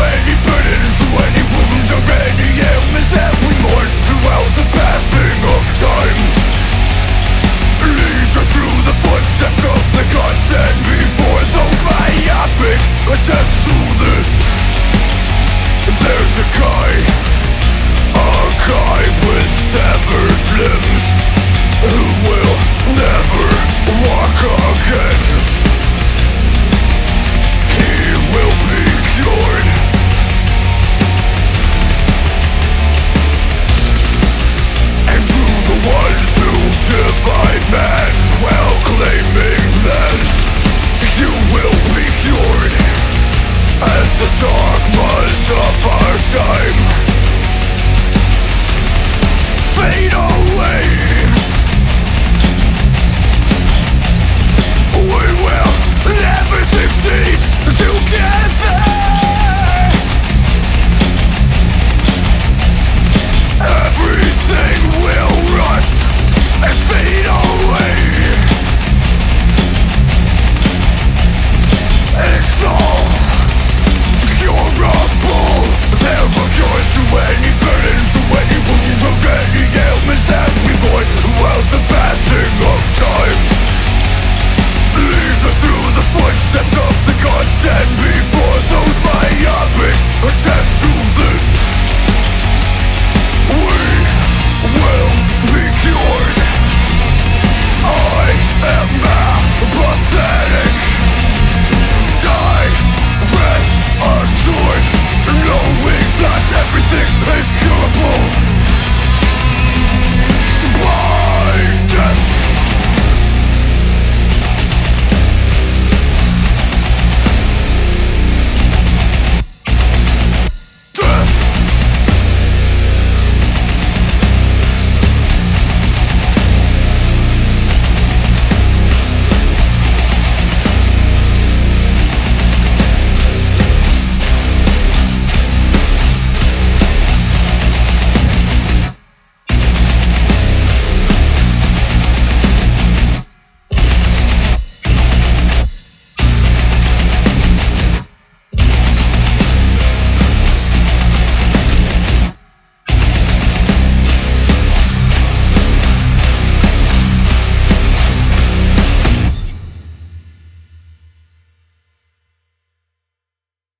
away